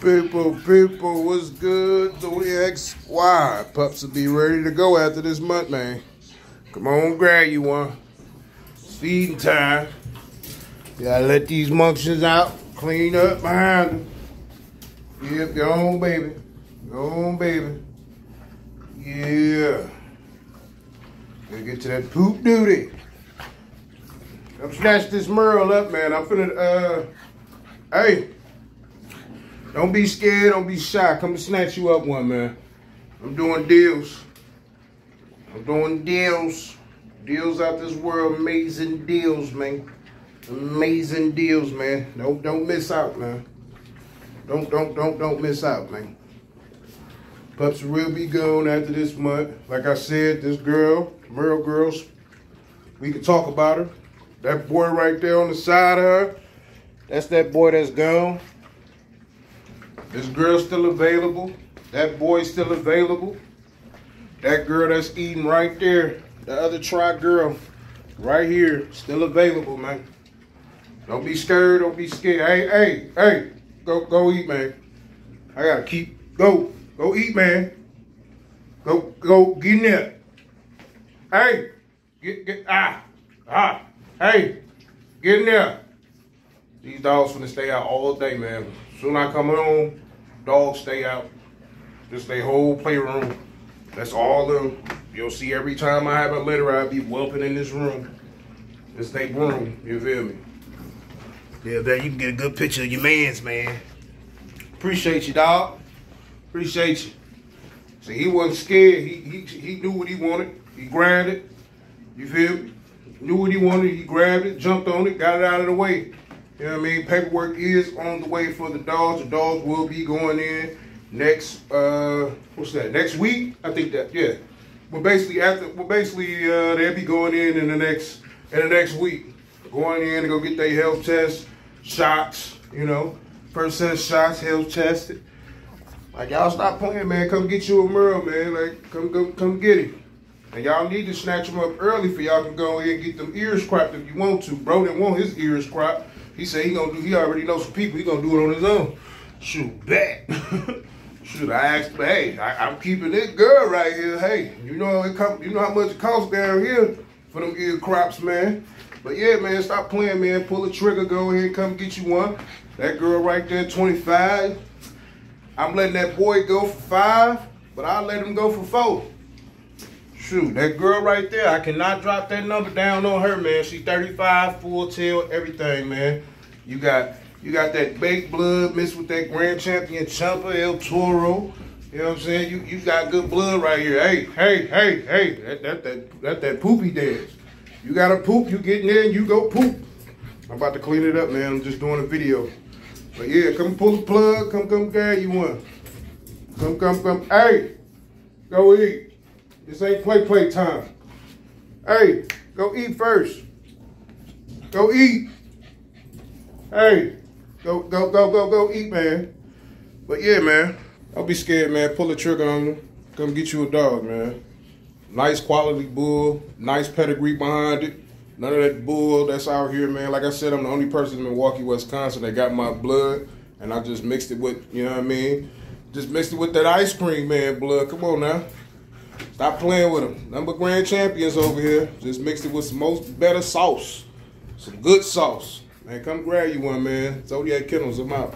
People, people, what's good? Zodiac Squad. Pups will be ready to go after this month, man. Come on, grab you one. It's feeding time. You gotta let these munchins out, clean up behind them. Yep, go on, baby. Go on, baby. Yeah. Gotta get to that poop duty. Come snatch this Merle up, man. I'm finna, uh, hey. Don't be scared, don't be shy. Come and snatch you up one, man. I'm doing deals. I'm doing deals. Deals out this world, amazing deals, man. Amazing deals, man. Don't don't miss out, man. Don't don't don't don't miss out, man. Pups will be gone after this month. Like I said, this girl, Merle Girls, we can talk about her. That boy right there on the side of her, that's that boy that's gone. This girl's still available. That boy's still available. That girl that's eating right there, the other tri girl, right here, still available, man. Don't be scared. Don't be scared. Hey, hey, hey, go, go eat, man. I gotta keep. Go, go eat, man. Go, go, get in there. Hey, get, get, ah, ah. Hey, get in there. These dogs finna stay out all day, man. Soon I come home, dogs stay out. Just their whole playroom. That's all them. You'll see every time I have a litter, I be whelping in this room. This they room, you feel me? Yeah, there you can get a good picture of your mans, man. Appreciate you, dog. Appreciate you. See, he wasn't scared. He he he knew what he wanted. He grabbed it. You feel me? Knew what he wanted. He grabbed it, jumped on it, got it out of the way. You know what I mean? Paperwork is on the way for the dogs. The dogs will be going in next uh what's that? Next week? I think that yeah. Well basically after well basically uh they'll be going in in the next in the next week. Going in to go get their health test, shots, you know. First set shots, health tested. Like y'all stop playing, man. Come get you a Merle, man. Like come come come get him. And y'all need to snatch him up early for y'all can go in and get them ears cropped if you want to. Bro didn't want his ears cropped. He said he gonna do. He already knows some people. He gonna do it on his own. Shoot, bet. Shoot, I asked, hey, I, am keeping this girl right here. Hey, you know it come, You know how much it costs down here for them ear crops, man. But yeah, man, stop playing, man. Pull the trigger. Go ahead, come get you one. That girl right there, 25. I'm letting that boy go for five, but I'll let him go for four. Shoot, that girl right there, I cannot drop that number down on her, man. She 35, full tail, everything, man. You got you got that baked blood mixed with that grand champion Chumpa El Toro. You know what I'm saying? You you got good blood right here. Hey, hey, hey, hey. That that that that, that poopy dance. You gotta poop, you get in there and you go poop. I'm about to clean it up, man. I'm just doing a video. But yeah, come pull the plug, come come grab you one. Come, come, come. Hey, go eat. This ain't play play time. Hey, go eat first. Go eat. Hey, go go go go go eat, man. But yeah, man, don't be scared, man. Pull the trigger on them. Come get you a dog, man. Nice quality bull, nice pedigree behind it. None of that bull that's out here, man. Like I said, I'm the only person in Milwaukee, Wisconsin that got my blood, and I just mixed it with, you know what I mean? Just mixed it with that ice cream, man, blood. Come on now. Stop playing with them. Number grand champions over here. Just mixed it with some most better sauce. Some good sauce. Man, come grab you one, man. Zodiac Kennels, I'm out.